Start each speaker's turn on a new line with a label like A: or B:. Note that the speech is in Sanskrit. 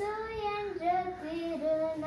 A: स्वयं जतिरुणामती